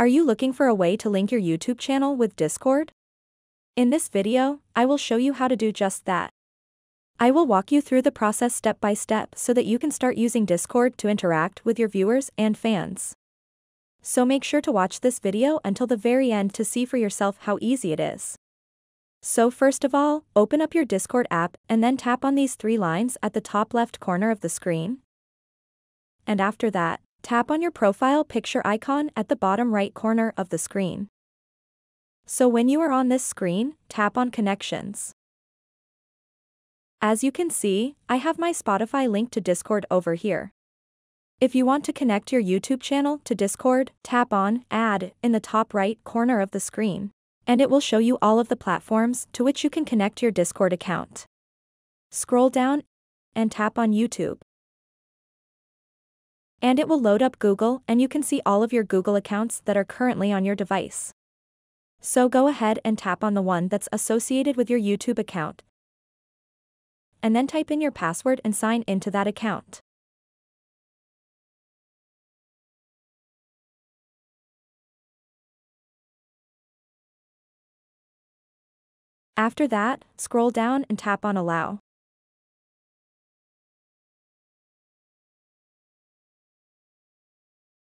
Are you looking for a way to link your YouTube channel with Discord? In this video, I will show you how to do just that. I will walk you through the process step by step so that you can start using Discord to interact with your viewers and fans. So make sure to watch this video until the very end to see for yourself how easy it is. So first of all, open up your Discord app and then tap on these three lines at the top left corner of the screen. And after that, tap on your profile picture icon at the bottom right corner of the screen. So when you are on this screen, tap on Connections. As you can see, I have my Spotify link to Discord over here. If you want to connect your YouTube channel to Discord, tap on Add in the top right corner of the screen. And it will show you all of the platforms to which you can connect your Discord account. Scroll down and tap on YouTube and it will load up Google and you can see all of your Google accounts that are currently on your device. So go ahead and tap on the one that's associated with your YouTube account. And then type in your password and sign into that account. After that, scroll down and tap on Allow.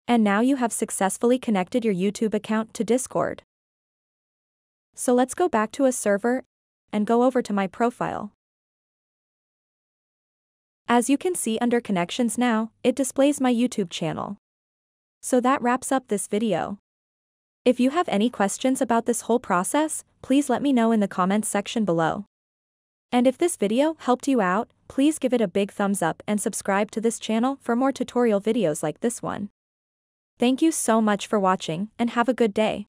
And now you have successfully connected your YouTube account to Discord. So let's go back to a server and go over to my profile. As you can see under connections now, it displays my YouTube channel. So that wraps up this video. If you have any questions about this whole process, please let me know in the comments section below. And if this video helped you out, please give it a big thumbs up and subscribe to this channel for more tutorial videos like this one. Thank you so much for watching and have a good day.